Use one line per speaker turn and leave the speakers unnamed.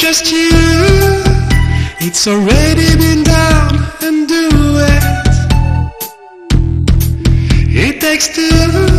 just you. It's already been done and do it. It takes two.